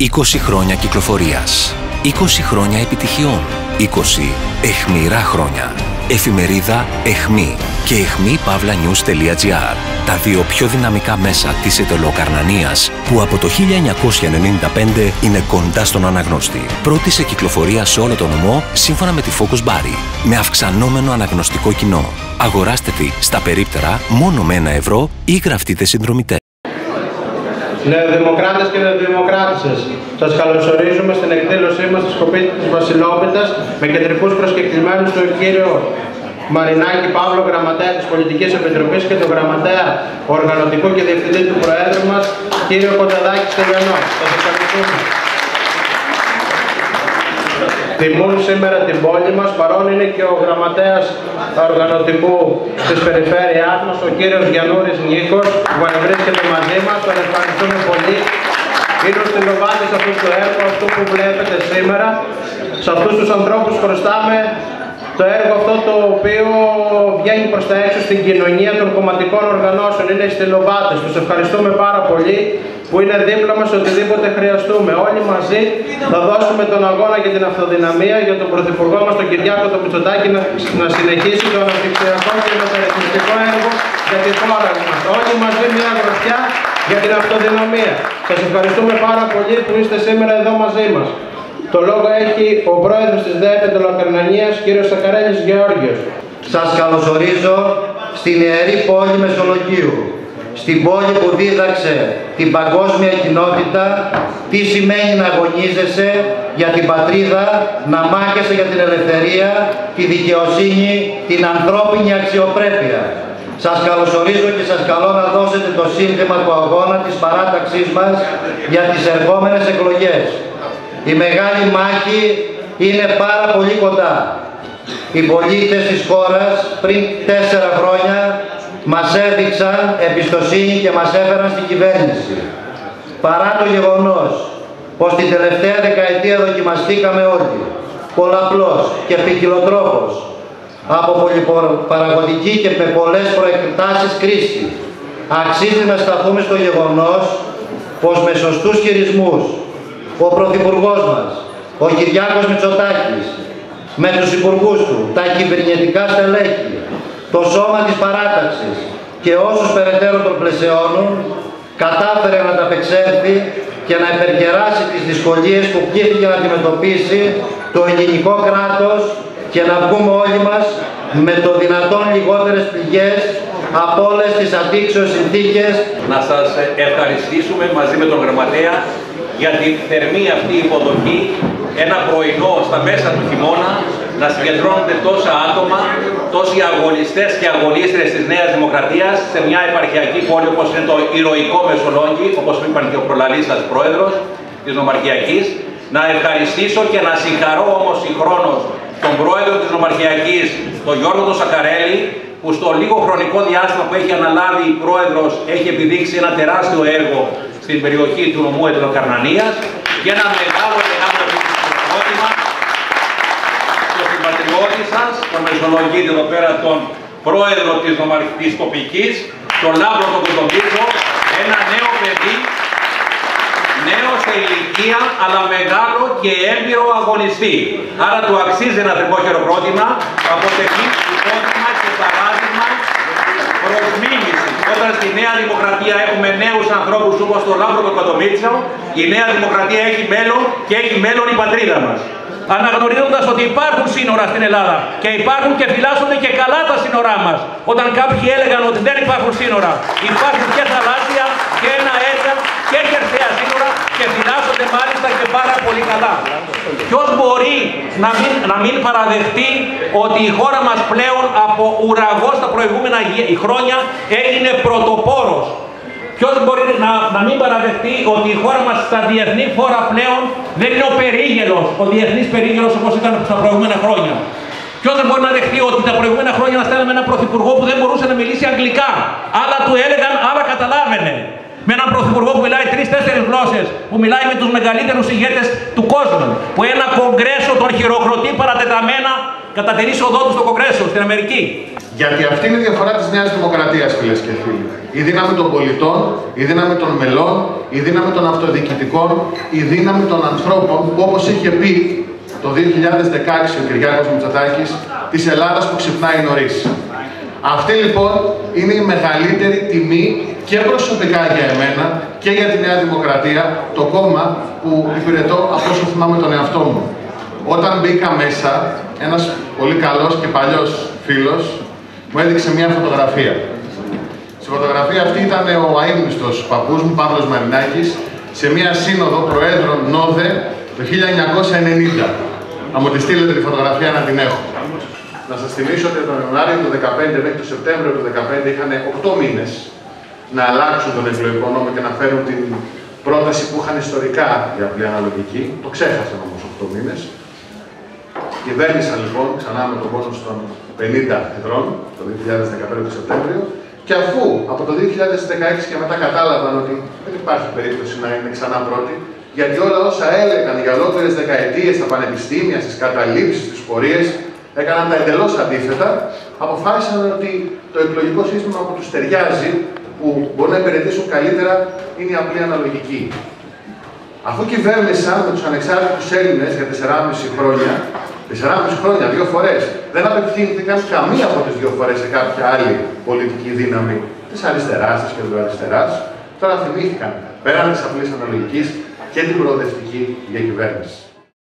20 χρόνια κυκλοφορίας. 20 χρόνια επιτυχιών. 20 εχμηρά χρόνια. Εφημερίδα Εχμή και εχμή.news.gr Τα δύο πιο δυναμικά μέσα της ετελοκαρνανίας που από το 1995 είναι κοντά στον αναγνώστη. Πρώτη σε κυκλοφορία σε όλο τον νομό σύμφωνα με τη Focus Bari. Με αυξανόμενο αναγνωστικό κοινό. Αγοράστε τη στα περίπτερα μόνο με ένα ευρώ ή γραφτείτε συνδρομητέ. Νεοδημοκράτες και νεοδημοκράτησες, σας καλωσορίζουμε στην εκδήλωσή μας στη Σκοπή της Βασιλόπιτας με κεντρικούς προσκεκλημένους του κύριο Μαρινάκη Παύλο, γραμματέα της Πολιτικής Επιτροπής και τον γραμματέα οργανωτικού και διευθυντή του Προέδρου μας, κύριο Κονταδάκη Στεγενό. Σας ευχαριστούμε. Τιμούν σήμερα την πόλη μας, παρόν είναι και ο γραμματέας οργανωτικού της περιφέρειάς μας, ο κύριος Γιαννούρης Νίκος, που ανεβρίσκεται μαζί μας, τον ευχαριστούμε πολύ. Είναι ο στυλοβάτης αυτού του έργου, αυτού που βλέπετε σήμερα. Σε αυτούς τους ανθρώπους χρωστάμε το έργο αυτό το οποίο βγαίνει προς τα έξω στην κοινωνία των κομματικών οργανώσεων. Είναι οι στυλοβάτες. Τους ευχαριστούμε πάρα πολύ που είναι δίπλα μας οτιδήποτε χρειαστούμε. Όλοι μαζί θα δώσουμε τον αγώνα για την αυτοδυναμία, για τον Πρωθυπουργό μας, τον Κυριάκο τον Μητσοτάκη, να, να συνεχίσει το αναπτυξιακό και μεταρρυθμιστικό έργο για τη χώρα μας. Όλοι μαζί μια γροθιά για την αυτοδυναμία. Σας ευχαριστούμε πάρα πολύ που είστε σήμερα εδώ μαζί μας. Το λόγο έχει ο πρόεδρος της ΔΕΠ Εντολοκαρνανίας, κύριος Σακαρέλης Γεώργιος. Σας καλωσορίζω στην ιερή πόλη Μεσολογγίου στην πόλη που δίδαξε την παγκόσμια κοινότητα τι σημαίνει να αγωνίζεσαι για την πατρίδα, να μάχεσαι για την ελευθερία, τη δικαιοσύνη, την ανθρώπινη αξιοπρέπεια. Σας καλωσορίζω και σας καλώ να δώσετε το σύνθημα του αγώνα της παράταξής μας για τις ερχόμενες εκλογές. Η μεγάλη μάχη είναι πάρα πολύ κοντά. Οι πολίτες της χώρας πριν τέσσερα χρόνια μας έδειξαν εμπιστοσύνη και μας έφεραν στην κυβέρνηση. Παρά το γεγονός πως την τελευταία δεκαετία δοκιμαστήκαμε όλοι, πολλαπλώς και ποικιλοτρόπως, από πολυπαραγωγική και με πολλές προεκτάσεις κρίσης, αξίζει να σταθούμε στο γεγονός πως με σωστούς χειρισμούς ο Πρωθυπουργός μας, ο Κυριάκος Μητσοτάκης, με τους υπουργούς του, τα κυβερνητικά στελέχη, το σώμα της παράταξης και όσους περαιτέρω τον πλαισιώνουν κατάφερε να ταπεξέλθει και να υπερκεράσει τις δυσκολίες που πλήθηκε να αντιμετωπίσει το ελληνικό κράτος και να βγούμε όλοι μας με το δυνατόν λιγότερες πληγές από όλες τις αντίξωες συνθήκες. Να σας ευχαριστήσουμε μαζί με τον Γραμματέα για την θερμή αυτή υποδοχή ένα πρωινό στα μέσα του χειμώνα να συγκεντρώνονται τόσα άτομα, τόσοι αγωνιστές και αγωνίστρες της Νέας Δημοκρατίας σε μια επαρχιακή πόλη όπως είναι το ηρωικό Μεσολόγγι, όπως είπαν και ο προλαλής σας πρόεδρος της Νομαρχιακής, να ευχαριστήσω και να συγχαρώ όμως συγχρόνως τον πρόεδρο της Νομαρχιακής, τον Γιώργο τον Σακαρέλη, που στο λίγο χρονικό διάστημα που έχει αναλάβει η πρόεδρος έχει επιδείξει ένα τεράστιο έργο στην περιοχή του νομού Ετελοκαρνανίας και ένα μεγάλο μεγάλο πρότυπο στο συμπατριώτη σας, τον Μεσολογγίτη εδώ πέρα, τον πρόεδρο της, της τοπικής, τον Λάμπρο τον Κοντομπίτσο, ένα νέο παιδί νέο σε ηλικία, αλλά μεγάλο και έμπειρο αγωνιστή. Άρα του αξίζει ένα θερμό χειροκρότημα, αποτελεί υπόδειγμα και παράδειγμα προς μίμηση. Όταν στη Νέα Δημοκρατία έχουμε νέους ανθρώπους όπως τον Λάμπρο τον Κοντομπίτσο, η Νέα Δημοκρατία έχει μέλλον και έχει μέλλον η πατρίδα μας. Αναγνωρίζοντας ότι υπάρχουν σύνορα στην Ελλάδα και υπάρχουν και φυλάσσονται και καλά τα σύνορά μας. Όταν κάποιοι έλεγαν ότι δεν υπάρχουν σύνορα, υπάρχουν και θαλάσσια και ένα έργα και χερσαία σύνορα και φυλάσσονται μάλιστα και πάρα πολύ καλά. Ποιος μπορεί να μην, να μην παραδεχτεί ότι η χώρα μας πλέον από ουραγός στα προηγούμενα χρόνια έγινε πρωτοπόρος; Ποιος μπορεί να, να μην παραδεχτεί ότι η χώρα μας στα διεθνή φόρα πλέον δεν είναι ο περίγελος, ο διεθνής περίγελος όπως ήταν στα προηγούμενα χρόνια; Ποιος δεν μπορεί να δεχτεί ότι τα προηγούμενα χρόνια να στέλναμε έναν πρωθυπουργό που δεν μπορούσε να μιλήσει αγγλικά. Άλλα του έλεγαν, άλλα καταλάβαινε με έναν πρωθυπουργό που μιλάει τρει-τέσσερι γλώσσες, που μιλάει με τους μεγαλύτερους ηγέτες του κόσμου, που ένα κογκρέσο τον χειροκροτεί παρατεταμένα κατά την είσοδό του στο κογκρέσο στην Αμερική. Γιατί αυτή είναι η διαφορά της Νέας Δημοκρατίας, φίλες και φίλοι. Η δύναμη των πολιτών, η δύναμη των μελών, η δύναμη των αυτοδιοικητικών, η δύναμη των ανθρώπων που όπως είχε πει το 2016 ο Κυριάκος Μητσοτάκης της Ελλάδας που ξυπνάει νωρίς. Αυτή λοιπόν είναι η μεγαλύτερη τιμή και προσωπικά για εμένα και για τη Νέα Δημοκρατία, το κόμμα που υπηρετώ από όσο θυμάμαι τον εαυτό μου. Όταν μπήκα μέσα, ένας πολύ καλός και παλιός φίλος μου έδειξε μια φωτογραφία. Στη φωτογραφία αυτή ήταν ο αείμνηστος παππούς μου, Παύλος Μαρινάκης, σε μια σύνοδο προέδρων ΝΟΔΕ το 1990. Να μου τη στείλετε τη φωτογραφία να την έχω. Να σας θυμίσω ότι τον Ιανουάριο του 2015 μέχρι τον Σεπτέμβριο του 2015 είχαν 8 μήνες να αλλάξουν τον εκλογικό νόμο και να φέρουν την πρόταση που είχαν ιστορικά για απλή αναλογική. Το ξέχασαν όμως 8 μήνες. Κυβέρνησαν λοιπόν ξανά με τον πόνο των 50 ευρώ το 2015 του Σεπτέμβριο και αφού από το 2016 και μετά κατάλαβαν ότι δεν υπάρχει περίπτωση να είναι ξανά πρώτη, γιατί όλα όσα έλεγαν για ολόκληρες δεκαετίες στα πανεπιστήμια, στις καταλήψεις, στις πορείες, έκαναν τα εντελώς αντίθετα, αποφάσισαν ότι το εκλογικό σύστημα που τους ταιριάζει, που μπορεί να υπηρετήσουν καλύτερα, είναι η απλή αναλογική. Αφού κυβέρνησαν με τους ανεξάρτητους Έλληνες για 4,5 χρόνια, 4,5 χρόνια, δύο φορές, δεν απευθύνθηκαν καμία από τις δύο φορές σε κάποια άλλη πολιτική δύναμη της αριστεράς, της κεντροαριστεράς. Τώρα θυμήθηκαν πέραν της απλής αναλογικής και την προοδευτική διακυβέρνηση.